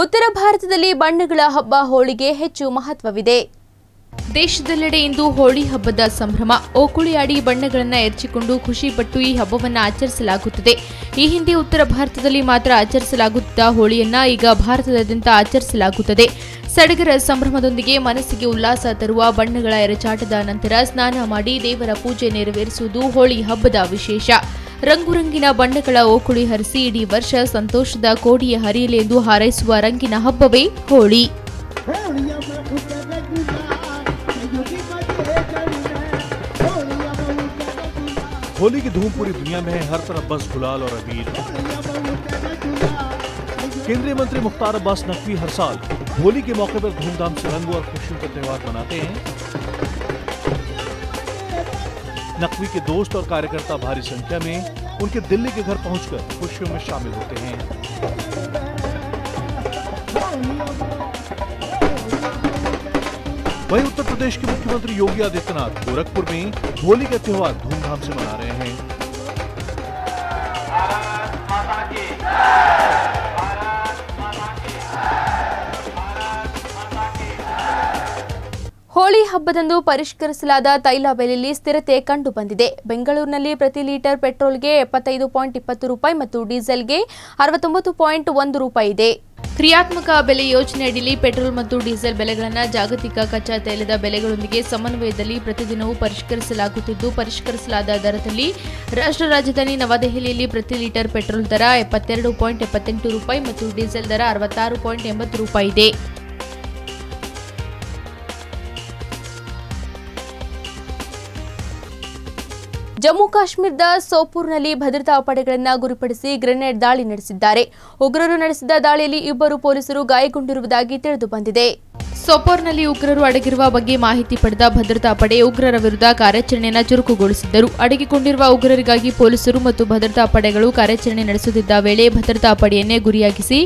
ಉತ್ತರ ಭಾರತದಲ್ಲಿ ಬಣ್ಣಗಳ ಹಬ್ಬ ಹೋಳಿಗೆ ಹೆಚ್ಚು ಮಹತ್ವವಿದೆ. ದೇಶದೆಲ್ಲೆಡೆ ಇಂದು ಹೋಳಿ ಹಬ್ಬದ ಸಂಭ್ರಮ. ಓಕುಳಿಯಾಡಿ ಬಣ್ಣಗಳನ್ನ ಎರಚಿಕೊಂಡು ಖುಷಿಪಟ್ಟು ಈ ಹಬ್ಬವನ್ನು ಆಚರಿಸಲಾಗುತ್ತದೆ. ಈ ಹಿಂದೆ ಉತ್ತರ ಭಾರತದಲ್ಲಿ ಮಾತ್ರ ಆಚರಿಸಲಾಗುತ್ತಿದ್ದ ಹೋಳಿಯನ್ನ ಈಗ ಭಾರತದಾದ್ಯಂತ ಆಚರಿಸಲಾಗುತ್ತದೆ. ಸಡಗರ ಸಂಭ್ರಮದೊಂದಿಗೆ ಮನಸ್ಸಿಗೆ ಉಲ್ಲಾಸ ತರುವ ಬಣ್ಣಗಳ ಎರಚಾಟದ ನಂತರ ಸ್ನಾನ ಮಾಡಿ ದೇವರ ಪೂಜೆ ನೆರವೇರಿಸುವುದು ಹೋಳಿ ಹಬ್ಬದ ವಿಶೇಷ. ರಂಗುರಂಗಿನ ಬಣ್ಣಗಳ ಓಕುಳಿ ಹರಿಸಿ ಇಡೀ ವರ್ಷ ಸಂತೋಷದ ಕೋಡಿಯ ಹರಿಯಲಿ ಎಂದು ಹಾರೈಸುವ ರಂಗಿನ ಹಬ್ಬವೇ ಹೋಳಿ होली की धूम पूरी दुनिया में है हर तरफ बस गुलाल और अबीर केंद्रीय मंत्री मुख्तार अब्बास नकवी हर साल होली के मौके पर धूमधाम से रंगों और खुशियों का त्योहार मनाते हैं नकवी के दोस्त और कार्यकर्ता भारी संख्या में उनके दिल्ली के घर पहुंचकर खुशियों में शामिल होते हैं। वहीं उत्तर प्रदेश के मुख्यमंत्री योगी आदित्यनाथ गोरखपुर में होली का त्योहार धूमधाम से मना रहे हैं। ಹೋಳಿ ಹಬ್ಬದಂದು ಪರಿಷ್ಕರಿಸಲಾದ ತೈಲ ಬೆಲೆಯಲ್ಲಿ ಸ್ಥಿರತೆ ಕಂಡು ಬಂದಿದೆ ಬೆಂಗಳೂರಿನಲ್ಲಿ ಪ್ರತಿ ಲೀಟರ್ ಪೆಟ್ರೋಲ್ಗೆ ಎಪ್ಪತ್ತೈದು ಪಾಯಿಂಟ್ ಇಪ್ಪತ್ತು ರೂಪಾಯಿ ಮತ್ತು ಡೀಸೆಲ್ಗೆ ಅರವತ್ತೊಂಬತ್ತು ಪಾಯಿಂಟ್ ಒಂದು ರೂಪಾಯಿ ಇದೆ. ಕ್ರಿಯಾತ್ಮಕ ಬೆಲೆ ಯೋಜನೆಯಡಿಯಲ್ಲಿ ಪೆಟ್ರೋಲ್ ಮತ್ತು ಡೀಸೆಲ್ ಬೆಲೆಗಳನ್ನು ಜಾಗತಿಕ ಕಚ್ಚಾ ತೈಲದ ಬೆಲೆಗಳೊಂದಿಗೆ ಸಮನ್ವಯದಲ್ಲಿ ಪ್ರತಿದಿನವೂ ಪರಿಷ್ಕರಿಸಲಾಗುತ್ತಿದ್ದು, ಪರಿಷ್ಕರಿಸಲಾದ ದರದಲ್ಲಿ ರಾಷ್ಟ್ರ ರಾಜಧಾನಿ ನವದೆಹಲಿಯಲ್ಲಿ ಪ್ರತಿ ಲೀಟರ್ ಪೆಟ್ರೋಲ್ ದರ ಎಪ್ಪತ್ತೆರಡು ಪಾಯಿಂಟ್ ಎಪ್ಪತ್ತೆಂಟು ರೂಪಾಯಿ ಮತ್ತು ಡೀಸೆಲ್ ದರ ಅರವತ್ತಾರು ಪಾಯಿಂಟ್ ಎಂಬತ್ತು ರೂಪಾಯಿ ಇದೆ. ಜಮ್ಮು ಕಾಶ್ಮೀರದ ಸೋಪೂರ್ನಲ್ಲಿ ಭದ್ರತಾ ಪಡೆಗಳನ್ನು ಗುರಿಪಡಿಸಿ ಗ್ರೆನೇಡ್ ದಾಳಿ ನಡೆಸಿದ್ದಾರೆ. ಉಗ್ರರು ನಡೆಸಿದ ದಾಳಿಯಲ್ಲಿ ಇಬ್ಬರು ಪೊಲೀಸರು ಗಾಯಗೊಂಡಿರುವುದಾಗಿ ತಿಳಿದು ಬಂದಿದೆ. ಸೋಪೋರ್ನಲ್ಲಿ ಉಗ್ರರು ಅಡಗಿರುವ ಬಗ್ಗೆ ಮಾಹಿತಿ ಪಡೆದ ಭದ್ರತಾ ಪಡೆ ಉಗ್ರರ ವಿರುದ್ಧ ಕಾರ್ಯಾಚರಣೆಯನ್ನು ಚುರುಕುಗೊಳಿಸಿದ್ದರು. ಅಡಗಿಕೊಂಡಿರುವ ಉಗ್ರರಿಗಾಗಿ ಪೊಲೀಸರು ಮತ್ತು ಭದ್ರತಾ ಪಡೆಗಳು ಕಾರ್ಯಾಚರಣೆ ನಡೆಸುತ್ತಿದ್ದ ವೇಳೆ ಭದ್ರತಾ ಪಡೆಯನ್ನೇ ಗುರಿಯಾಗಿಸಿ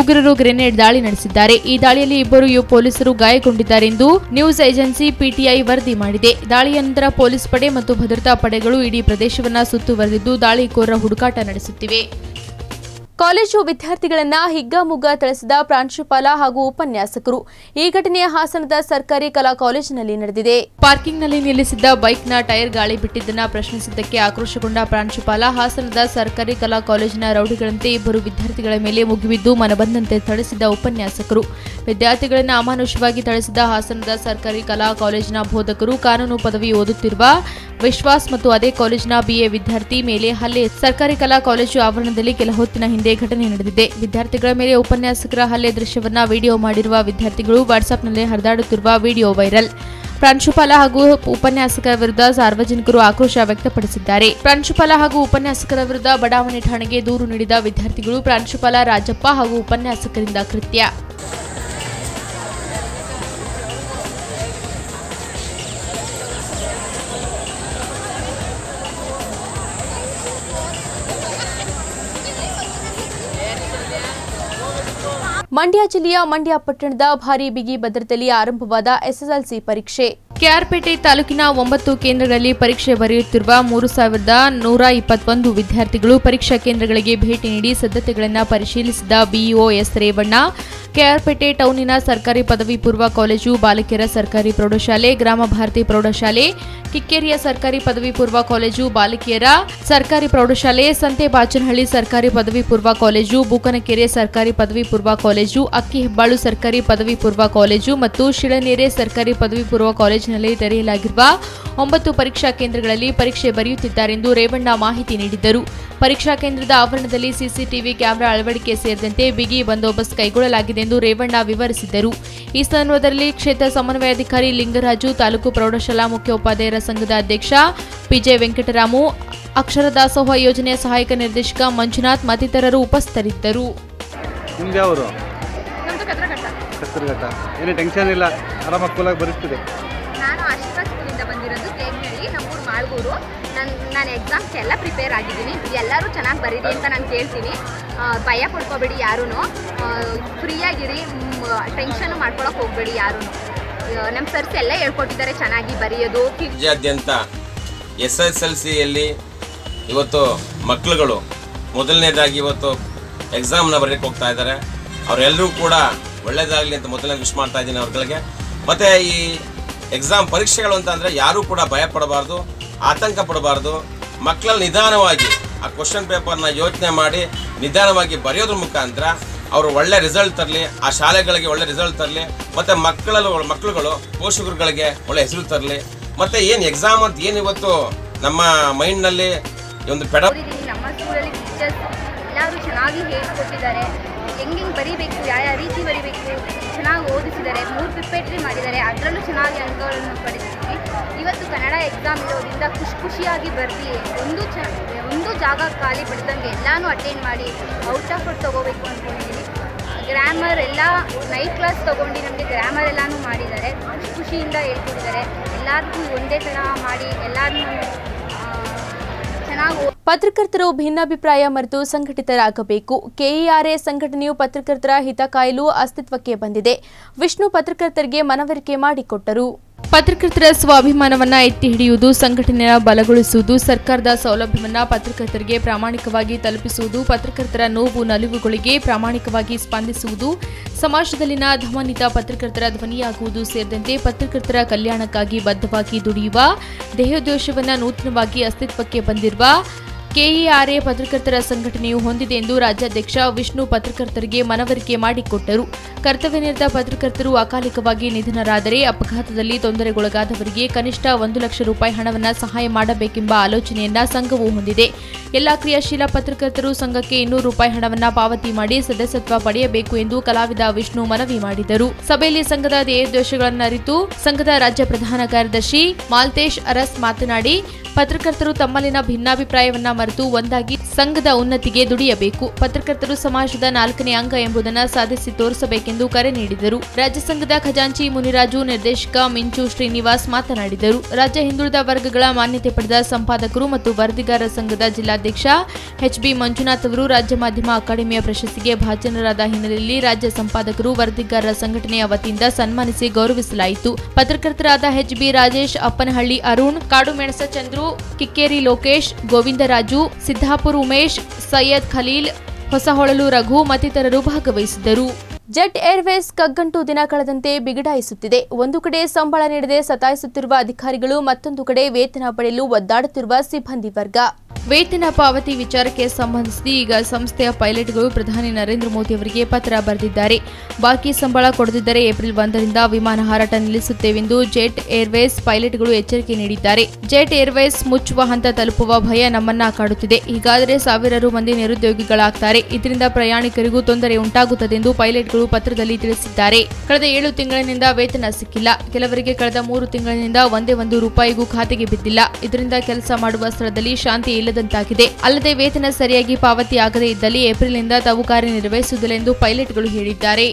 ಉಗ್ರರು ಗ್ರೆನೇಡ್ ದಾಳಿ ನಡೆಸಿದ್ದಾರೆ. ಈ ದಾಳಿಯಲ್ಲಿ ಇಬ್ಬರು ಯು ಪೊಲೀಸರು ಗಾಯಗೊಂಡಿದ್ದಾರೆ ಎಂದು ನ್ಯೂಸ್ ಏಜೆನ್ಸಿ ಪಿಟಿಐ ವರದಿ ಮಾಡಿದೆ. ದಾಳಿಯ ನಂತರ ಪೊಲೀಸ್ ಪಡೆ ಮತ್ತು ಭದ್ರತಾ ಪಡೆಗಳು ಇಡೀ ಪ್ರದೇಶವನ್ನು ಸುತ್ತುವರೆದಿದ್ದು ದಾಳಿಕೋರರ ಹುಡುಕಾಟ ನಡೆಸುತ್ತಿವೆ. ಕಾಲೇಜು ವಿದ್ಯಾರ್ಥಿಗಳನ್ನ ಹಿಗ್ಗಾಮುಗ್ಗಾ ಥಳಿಸಿದ ಪ್ರಾಂಶುಪಾಲ ಹಾಗೂ ಉಪನ್ಯಾಸಕರು. ಈ ಘಟನೆಯ ಹಾಸನದ ಸರ್ಕಾರಿ ಕಲಾ ಕಾಲೇಜಿನಲ್ಲಿ ನಡೆದಿದೆ. ಪಾರ್ಕಿಂಗ್ನಲ್ಲಿ ನಿಲ್ಲಿಸಿದ್ದ ಬೈಕ್ನ ಟೈರ್ ಗಾಳಿ ಬಿಟ್ಟಿದ್ದನ್ನ ಪ್ರಶ್ನಿಸಿದ್ದಕ್ಕೆ ಆಕ್ರೋಶಗೊಂಡ ಪ್ರಾಂಶುಪಾಲ, ಹಾಸನದ ಸರ್ಕಾರಿ ಕಲಾ ಕಾಲೇಜಿನ ರೌಡಿಗಳಂತೆ ಇಬ್ಬರು ವಿದ್ಯಾರ್ಥಿಗಳ ಮೇಲೆ ಮುಗಿಬಿದ್ದು ಮನಬಂದಂತೆ ಥಳಿಸಿದ ಉಪನ್ಯಾಸಕರು. ವಿದ್ಯಾರ್ಥಿಗಳನ್ನ ಅಮಾನುಷವಾಗಿ ಥಳಿಸಿದ ಹಾಸನದ ಸರ್ಕಾರಿ ಕಲಾ ಕಾಲೇಜಿನ ಬೋಧಕರು ಕಾನೂನು ಪದವಿ ಓದುತ್ತಿರುವ ವಿಶ್ವಾಸ್ ಮತ್ತು ಅದೇ ಕಾಲೇಜಿನ ಬಿಎ ವಿದ್ಯಾರ್ಥಿ ಮೇಲೆ ಹಲ್ಲೆ. ಸರ್ಕಾರಿ ಕಲಾ ಕಾಲೇಜು ಆವರಣದಲ್ಲಿ ಕೆಲ ಹೊತ್ತಿನ ಹಿಂದೆ ಘಟನೆ ನಡೆದಿದೆ. ವಿದ್ಯಾರ್ಥಿಗಳ ಮೇಲೆ ಉಪನ್ಯಾಸಕರ ಹಲ್ಲೆ ದೃಶ್ಯವನ್ನ ವಿಡಿಯೋ ಮಾಡಿರುವ ವಿದ್ಯಾರ್ಥಿಗಳು ವಾಟ್ಸ್ಆಪ್ನಲ್ಲಿ ಹರಿದಾಡುತ್ತಿರುವ ವಿಡಿಯೋ ವೈರಲ್. ಪ್ರಾಂಶುಪಾಲ ಹಾಗೂ ಉಪನ್ಯಾಸಕರ ವಿರುದ್ಧ ಸಾರ್ವಜನಿಕರು ಆಕ್ರೋಶ ವ್ಯಕ್ತಪಡಿಸಿದ್ದಾರೆ. ಪ್ರಾಂಶುಪಾಲ ಹಾಗೂ ಉಪನ್ಯಾಸಕರ ವಿರುದ್ಧ ಬಡಾವಣೆ ಠಾಣೆಗೆ ದೂರು ನೀಡಿದ ವಿದ್ಯಾರ್ಥಿಗಳು ಪ್ರಾಂಶುಪಾಲ ರಾಜಪ್ಪ ಹಾಗೂ ಉಪನ್ಯಾಸಕರಿಂದ ಕೃತ್ಯ. ಮಂಡ್ಯ ಜಿಲ್ಲೆಯ ಮಂಡ್ಯ ಪಟ್ಟಣದ ಭಾರೀ ಬಿಗಿ ಭದ್ರತೆಯಲ್ಲಿ ಆರಂಭವಾದ ಎಸ್ಎಸ್ಎಲ್ಸಿ ಪರೀಕ್ಷೆ. ಕೆಆರ್ಪೇಟೆ ತಾಲೂಕಿನ ಒಂಬತ್ತು ಕೇಂದ್ರಗಳಲ್ಲಿ ಪರೀಕ್ಷೆ ಬರೆಯುತ್ತಿರುವ ಮೂರು ಸಾವಿರದ ನೂರ ಇಪ್ಪತ್ತೊಂದು ವಿದ್ಯಾರ್ಥಿಗಳು ಪರೀಕ್ಷಾ ಕೇಂದ್ರಗಳಿಗೆ ಭೇಟಿ ನೀಡಿ ಸಿದ್ಧತೆಗಳನ್ನು ಪರಿಶೀಲಿಸಿದ ಬಿಇಒ ಎಸ್ ರೇವಣ್ಣ. ಕೆಆರ್ಪೇಟೆ ಟೌನಿನ ಸರ್ಕಾರಿ ಪದವಿ ಪೂರ್ವ ಕಾಲೇಜು ಬಾಲಕಿಯರ ಸರ್ಕಾರಿ ಪ್ರೌಢಶಾಲೆ, ಗ್ರಾಮ ಭಾರತಿ ಪ್ರೌಢಶಾಲೆ ಕಿಕ್ಕೇರಿಯ ಸರ್ಕಾರಿ ಪದವಿ ಪೂರ್ವ ಕಾಲೇಜು ಬಾಲಕಿಯರ ಸರ್ಕಾರಿ ಪ್ರೌಢಶಾಲೆ ಸಂತೆ ಬಾಚನಹಳ್ಳಿ ಸರ್ಕಾರಿ ಪದವಿ ಪೂರ್ವ ಕಾಲೇಜು, ಬೂಕನಕೆರೆ ಸರ್ಕಾರಿ ಪದವಿ ಪೂರ್ವ ಕಾಲೇಜು ಅಕ್ಕಿ ಹೆಬ್ಬಾಳು ಸರ್ಕಾರಿ ಪದವಿ ಪೂರ್ವ ಕಾಲೇಜು ಮತ್ತು ಶಿಳನೆರೆ ಸರ್ಕಾರಿ ಪದವಿ ಪೂರ್ವ ಕಾಲೇಜಿನಲ್ಲಿ ತೆರೆಯಲಾಗಿರುವ ಒಂಬತ್ತು ಪರೀಕ್ಷಾ ಕೇಂದ್ರಗಳಲ್ಲಿ ಪರೀಕ್ಷೆ ಬರೆಯುತ್ತಿದ್ದಾರೆಂದು ರೇವಣ್ಣ ಮಾಹಿತಿ ನೀಡಿದ್ದರು. ಪರೀಕ್ಷಾ ಕೇಂದ್ರದ ಆವರಣದಲ್ಲಿ ಸಿಸಿಟಿವಿ ಕ್ಯಾಮೆರಾ ಅಳವಡಿಕೆ ಸೇರಿದಂತೆ ಬಿಗಿ ಬಂದೋಬಸ್ತ್ ಕೈಗೊಳ್ಳಲಾಗಿದೆ ಎಂದು ರೇವಣ್ಣ ವಿವರಿಸಿದರು ಈ ಸಂದರ್ಭದಲ್ಲಿ ಕ್ಷೇತ್ರ ಸಮನ್ವಯಾಧಿಕಾರಿ ಲಿಂಗರಾಜು, ತಾಲೂಕು ಪ್ರೌಢಶಾಲಾ ಮುಖ್ಯೋಪಾಧ್ಯಾಯರ ಸಂಘದ ಅಧ್ಯಕ್ಷ ಪಿಜೆ ವೆಂಕಟರಾಮು ಅಕ್ಷರ ದಾಸೋಹ ಯೋಜನೆಯ ಸಹಾಯಕ ನಿರ್ದೇಶಕ ಮಂಜುನಾಥ್ ಮತ್ತಿತರರು ಉಪಸ್ಥಿತರಿದ್ದರು. ಟೆನ್ಷನ್ ಇಲ್ಲ ನಾನು ಆಶೀರ್ವಾದ್ ಸ್ಕೂಲಿಂದ ಬಂದಿರೋದು ತೇಗ್ನಳ್ಳಿ ನಮ್ಮೂರು ಮಾಳ್ಗೂರು. ನಾನು ನಾನು ಎಕ್ಸಾಮ್ಸ್ಗೆಲ್ಲ ಪ್ರಿಪೇರ್ ಆಗಿದ್ದೀನಿ. ಎಲ್ಲರೂ ಚೆನ್ನಾಗಿ ಬರೀರಿ ಅಂತ ನಾನು ಕೇಳ್ತೀನಿ. ಭಯ ಪಡ್ಕೋಬೇಡಿ ಯಾರೂ ಫ್ರೀಯಾಗಿರಿ ಟೆನ್ಷನ್ ಮಾಡ್ಕೊಳಕ್ಕೆ ಹೋಗಬೇಡಿ ಯಾರೂ ನಮ್ಮ ಸರ್ಸ್ ಎಲ್ಲ ಹೇಳ್ಕೊಟ್ಟಿದ್ದಾರೆ, ಚೆನ್ನಾಗಿ ಬರೆಯೋದು. ರಾಜ್ಯಾದ್ಯಂತ ಎಸ್ ಎಸ್ ಎಲ್ ಸಿಯಲ್ಲಿ ಇವತ್ತು ಮಕ್ಕಳುಗಳು ಮೊದಲನೇದಾಗಿ ಇವತ್ತು ಎಕ್ಸಾಮ್ನ ಬರೆಯಕ್ಕೆ ಹೋಗ್ತಾ ಇದ್ದಾರೆ. ಅವರೆಲ್ಲರೂ ಕೂಡ ಒಳ್ಳೇದಾಗಲಿ ಅಂತ ಮೊದಲನೇ ವಿಶ್ ಮಾಡ್ತಾ ಇದ್ದೀನಿ ಅವ್ರಗಳಿಗೆ. ಮತ್ತು ಈ ಎಕ್ಸಾಮ್ ಪರೀಕ್ಷೆಗಳು ಅಂತ ಅಂದರೆ ಯಾರೂ ಕೂಡ ಭಯ ಪಡಬಾರ್ದು ಆತಂಕ ಪಡಬಾರ್ದು. ಮಕ್ಕಳಲ್ಲಿ ನಿಧಾನವಾಗಿ ಆ ಕ್ವಶನ್ ಪೇಪರ್ನ ಯೋಚನೆ ಮಾಡಿ ನಿಧಾನವಾಗಿ ಬರೆಯೋದ್ರ ಮುಖಾಂತರ ಅವರು ಒಳ್ಳೆ ರಿಸಲ್ಟ್ ತರಲಿ, ಆ ಶಾಲೆಗಳಿಗೆ ಒಳ್ಳೆ ರಿಸಲ್ಟ್ ತರಲಿ, ಮತ್ತೆ ಮಕ್ಕಳಲ್ಲಿ ಮಕ್ಕಳುಗಳು ಪೋಷಕರುಗಳಿಗೆ ಒಳ್ಳೆ ಹೆಸರು ತರಲಿ. ಮತ್ತೆ ಏನು ಎಕ್ಸಾಮ್ ಅಂತ ಏನು ಇವತ್ತು ನಮ್ಮ ಮೈಂಡ್ನಲ್ಲಿ ಒಂದು ಪೆಡ ನಮ್ಮ ಸ್ಕೂಲಲ್ಲಿ ಟೀಚರ್ಸ್ ಎಲ್ಲರೂ ಚೆನ್ನಾಗಿ ಹೇಳ್ಕೊಟ್ಟಿದ್ದಾರೆ. ಹೆಂಗೆ ಹೆಂಗೆ ಬರೀಬೇಕು, ಯಾವ ರೀತಿ ಬರಿಬೇಕು, ಚೆನ್ನಾಗಿ ಓದಿಸಿದ್ದಾರೆ, ಮೂರು ಪ್ರಿಪೇಟ್ರಿ ಮಾಡಿದ್ದಾರೆ, ಅದರಲ್ಲೂ ಚೆನ್ನಾಗಿ ಅಂಕಗಳನ್ನು ಪಡೆದಿದ್ದೀವಿ. ಇವತ್ತು ಕನ್ನಡ ಎಕ್ಸಾಮ್ ಇರೋದ್ರಿಂದ ಖುಷಿ ಖುಷಿಯಾಗಿ ಬರ್ತೀವಿ ಒಂದು ಚ ಒಂದು ಜಾಗ ಖಾಲಿ ಬಿಡ್ದಂಗೆ ಎಲ್ಲನೂ ಅಟೆಂಡ್ ಮಾಡಿ ಔಟ್ ಆಫ್ ತೊಗೋಬೇಕು ಅಂದ್ಕೊಂಡಿದ್ದೀನಿ ಗ್ರಾಮರ್ ಎಲ್ಲ ನೈಟ್ ಕ್ಲಾಸ್ ತೊಗೊಂಡು ನಮಗೆ ಗ್ರಾಮರ್ ಎಲ್ಲನೂ ಮಾಡಿದ್ದಾರೆ. ಖುಷಿ ಖುಷಿಯಿಂದ ಹೇಳ್ತಿದ್ದಾರೆ ಎಲ್ಲರಿಗೂ ಒಂದೇ ಥರ ಮಾಡಿ ಎಲ್ಲರನ್ನೂ ಚೆನ್ನಾಗಿ ಪತ್ರಕರ್ತರು ಭಿನ್ನಾಭಿಪ್ರಾಯ ಮರೆತು ಸಂಘಟಿತರಾಗಬೇಕು. ಕೆಇಆರ್ಎ ಸಂಘಟನೆಯು ಪತ್ರಕರ್ತರ ಹಿತ ಕಾಯಲು ಅಸ್ತಿತ್ವಕ್ಕೆ ಬಂದಿದೆ. ವಿಷ್ಣು ಪತ್ರಕರ್ತರಿಗೆ ಮನವರಿಕೆ ಮಾಡಿಕೊಟ್ಟರು. ಪತ್ರಕರ್ತರ ಸ್ವಾಭಿಮಾನವನ್ನ ಎತ್ತಿ ಹಿಡಿಯುವುದು, ಸಂಘಟನೆಯ ಬಲಗೊಳಿಸುವುದು, ಸರ್ಕಾರದ ಸೌಲಭ್ಯವನ್ನ ಪತ್ರಕರ್ತರಿಗೆ ಪ್ರಾಮಾಣಿಕವಾಗಿ ತಲುಪಿಸುವುದು, ಪತ್ರಕರ್ತರ ನೋವು ನಲಿವುಗಳಿಗೆ ಪ್ರಾಮಾಣಿಕವಾಗಿ ಸ್ಪಂದಿಸುವುದು, ಸಮಾಜದಲ್ಲಿನ ಧ್ವನಿತ ಪತ್ರಕರ್ತರ ಧ್ವನಿಯಾಗುವುದು ಸೇರಿದಂತೆ ಪತ್ರಕರ್ತರ ಕಲ್ಯಾಣಕ್ಕಾಗಿ ಬದ್ಧವಾಗಿ ದುಡಿಯುವ ದೇಹೋದ್ದೇಶವನ್ನು ನೂತನವಾಗಿ ಅಸ್ತಿತ್ವಕ್ಕೆ ಬಂದಿರುವ ಕೆಇಆರ್ಎ ಪತ್ರಕರ್ತರ ಸಂಘಟನೆಯು ಹೊಂದಿದೆ ಎಂದು ರಾಜ್ಯಾಧ್ಯಕ್ಷ ವಿಷ್ಣು ಪತ್ರಕರ್ತರಿಗೆ ಮನವರಿಕೆ ಮಾಡಿಕೊಟ್ಟರು. ಕರ್ತವ್ಯನಿರತ ಪತ್ರಕರ್ತರು ಅಕಾಲಿಕವಾಗಿ ನಿಧನರಾದರೆ ಅಪಘಾತದಲ್ಲಿ ತೊಂದರೆಗೊಳಗಾದವರಿಗೆ ಕನಿಷ್ಠ ಒಂದು ಲಕ್ಷ ರೂಪಾಯಿ ಹಣವನ್ನು ಸಹಾಯ ಮಾಡಬೇಕೆಂಬ ಆಲೋಚನೆಯನ್ನ ಸಂಘವು ಹೊಂದಿದೆ. ಎಲ್ಲಾ ಕ್ರಿಯಾಶೀಲ ಪತ್ರಕರ್ತರು ಸಂಘಕ್ಕೆ ಇನ್ನೂರು ರೂಪಾಯಿ ಹಣವನ್ನು ಪಾವತಿ ಮಾಡಿ ಸದಸ್ಯತ್ವ ಪಡೆಯಬೇಕು ಎಂದು ಕಲಾವಿದ ವಿಷ್ಣು ಮನವಿ ಮಾಡಿದರು. ಸಭೆಯಲ್ಲಿ ಸಂಘದ ಧ್ಯೇಯೋದ್ದೇಶಗಳನ್ನು ಅರಿತು ಸಂಘದ ರಾಜ್ಯ ಪ್ರಧಾನ ಕಾರ್ಯದರ್ಶಿ ಮಾಲ್ತೇಶ್ ಅರಸ್ ಮಾತನಾಡಿ ಪತ್ರಕರ್ತರು ತಮ್ಮಲ್ಲಿನ ಭಿನ್ನಾಭಿಪ್ರಾಯವನ್ನ ಮರೆತು ಒಂದಾಗಿ ಸಂಘದ ಉನ್ನತಿಗೆ ದುಡಿಯಬೇಕು. ಪತ್ರಕರ್ತರು ಸಮಾಜದ ನಾಲ್ಕನೇ ಅಂಗ ಎಂಬುದನ್ನು ಸಾಧಿಸಿ ತೋರಿಸಬೇಕೆಂದು ಕರೆ ನೀಡಿದರು. ರಾಜ್ಯ ಸಂಘದ ಖಜಾಂಚಿ ಮುನಿರಾಜು, ನಿರ್ದೇಶಕ ಮಿಂಚು ಶ್ರೀನಿವಾಸ್ ಮಾತನಾಡಿದರು. ರಾಜ್ಯ ಹಿಂದುಳಿದ ವರ್ಗಗಳ ಮಾನ್ಯತೆ ಪಡೆದ ಸಂಪಾದಕರು ಮತ್ತು ವರದಿಗಾರ ಸಂಘದ ಜಿಲ್ಲಾಧ್ಯಕ್ಷ ಎಚ್ಬಿ ಮಂಜುನಾಥ್ ಅವರು ರಾಜ್ಯ ಮಾಧ್ಯಮ ಅಕಾಡೆಮಿಯ ಪ್ರಶಸ್ತಿಗೆ ಭಾಜನರಾದ ಹಿನ್ನೆಲೆಯಲ್ಲಿ ರಾಜ್ಯ ಸಂಪಾದಕರು, ವರದಿಗಾರರ ಸಂಘಟನೆಯ ವತಿಯಿಂದ ಸನ್ಮಾನಿಸಿ ಗೌರವಿಸಲಾಯಿತು. ಪತ್ರಕರ್ತರಾದ ಎಚ್ಬಿ ರಾಜೇಶ್, ಅಪ್ಪನಹಳ್ಳಿ ಅರುಣ್, ಕಾಡುಮೆಣಸ ಚಂದ್ರು ಕಿಕ್ಕೇರಿ ಲೋಕೇಶ್, ಗೋವಿಂದರಾಜು, ಸಿದ್ದಾಪುರ್ ಉಮೇಶ್, ಸೈಯದ್ ಖಲೀಲ್, ಹೊಸಹೊಳಲು ರಘು ಮತ್ತಿತರರು ಭಾಗವಹಿಸಿದ್ದರು. ಜೆಟ್ ಏರ್ವೇಸ್ ಕಗ್ಗಂಟು ದಿನ ಕಳೆದಂತೆ ಬಿಗಡಾಯಿಸುತ್ತಿದೆ. ಒಂದು ಕಡೆ ಸಂಬಳ ನೀಡದೆ ಸತಾಯಿಸುತ್ತಿರುವ ಅಧಿಕಾರಿಗಳು ಮತ್ತೊಂದು ಕಡೆ ವೇತನ ಪಡೆಯಲು ಒದ್ದಾಡುತ್ತಿರುವ ಸಿಬ್ಬಂದಿ ವರ್ಗ. ವೇತನ ಪಾವತಿ ವಿಚಾರಕ್ಕೆ ಸಂಬಂಧಿಸಿ ಈಗ ಸಂಸ್ಥೆಯ ಪೈಲಟ್ಗಳು ಪ್ರಧಾನಿ ನರೇಂದ್ರ ಮೋದಿ ಅವರಿಗೆ ಪತ್ರ ಬರೆದಿದ್ದಾರೆ. ಬಾಕಿ ಸಂಬಳ ಕೊಡದಿದ್ದರೆ ಏಪ್ರಿಲ್ ಒಂದರಿಂದ ವಿಮಾನ ಹಾರಾಟ ನಿಲ್ಲಿಸುತ್ತೇವೆಂದು ಜೆಟ್ ಏರ್ವೇಸ್ ಪೈಲಟ್ಗಳು ಎಚ್ಚರಿಕೆ ನೀಡಿದ್ದಾರೆ. ಜೆಟ್ ಏರ್ವೇಸ್ ಮುಚ್ಚುವ ಹಂತ ತಲುಪುವ ಭಯ ನಮ್ಮನ್ನ ಕಾಡುತ್ತಿದೆ. ಹೀಗಾದರೆ ಸಾವಿರಾರು ಮಂದಿ ನಿರುದ್ಯೋಗಿಗಳಾಗ್ತಾರೆ. ಇದರಿಂದ ಪ್ರಯಾಣಿಕರಿಗೂ ತೊಂದರೆ ಉಂಟಾಗುತ್ತದೆ ಎಂದು ಪೈಲಟ್ಗಳು ಪತ್ರದಲ್ಲಿ ತಿಳಿಸಿದ್ದಾರೆ. ಕಳೆದ ಏಳು ತಿಂಗಳಿನಿಂದ ವೇತನ ಸಿಕ್ಕಿಲ್ಲ. ಕೆಲವರಿಗೆ ಕಳೆದ ಮೂರು ತಿಂಗಳಿನಿಂದ ಒಂದೇ ಒಂದು ರೂಪಾಯಿಗೂ ಖಾತೆಗೆ ಬಿದ್ದಿಲ್ಲ. ಇದರಿಂದ ಕೆಲಸ ಮಾಡುವ ಸ್ಥಳದಲ್ಲಿ ಶಾಂತಿ ಇಲ್ಲದಂತಾಗಿದೆ ಅಲ್ಲದೆ ವೇತನ ಸರಿಯಾಗಿ ಪಾವತಿ ಆಗದೇ ಇದ್ದಲ್ಲಿ ಏಪ್ರಿಲ್ನಿಂದ ತಾವು ಕಾರ್ಯನಿರ್ವಹಿಸುವುದಿಲ್ಲ ಎಂದು ಪೈಲಟ್ಗಳು ಹೇಳಿದ್ದಾರೆ.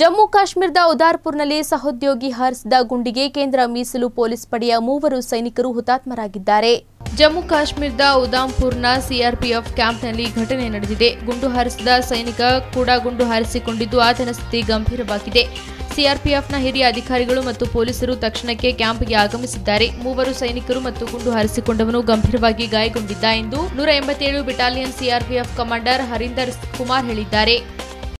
ಜಮ್ಮು ಕಾಶ್ಮೀರದ ಉದಾರ್ಪುರ್ನಲ್ಲಿ ಸಹೋದ್ಯೋಗಿ ಹಾರಿಸಿದ ಗುಂಡಿಗೆ ಕೇಂದ್ರ ಮೀಸಲು ಪೊಲೀಸ್ ಪಡೆಯ ಮೂವರು ಸೈನಿಕರು ಹುತಾತ್ಮರಾಗಿದ್ದಾರೆ. ಜಮ್ಮು ಕಾಶ್ಮೀರದ ಉದಾಂಪುರ್ನ ಸಿಆರ್ಪಿಎಫ್ ಕ್ಯಾಂಪ್ನಲ್ಲಿ ಘಟನೆ ನಡೆದಿದೆ. ಗುಂಡು ಹಾರಿಸಿದ ಸೈನಿಕ ಕೂಡ ಗುಂಡು ಹಾರಿಸಿಕೊಂಡಿದ್ದು ಆತನ ಸ್ಥಿತಿ ಗಂಭೀರವಾಗಿದೆ. ಸಿಆರ್ಪಿಎಫ್ನ ಹಿರಿಯ ಅಧಿಕಾರಿಗಳು ಮತ್ತು ಪೊಲೀಸರು ತಕ್ಷಣಕ್ಕೆ ಕ್ಯಾಂಪ್ಗೆ ಆಗಮಿಸಿದ್ದಾರೆ. ಮೂವರು ಸೈನಿಕರು ಮತ್ತು ಗುಂಡು ಹಾರಿಸಿಕೊಂಡವನು ಗಂಭೀರವಾಗಿ ಗಾಯಗೊಂಡಿದ್ದ ಎಂದು ನೂರ ಎಂಬತ್ತೇಳು battalion CRPF commander Harinder Kumar ಹೇಳಿದ್ದಾರೆ.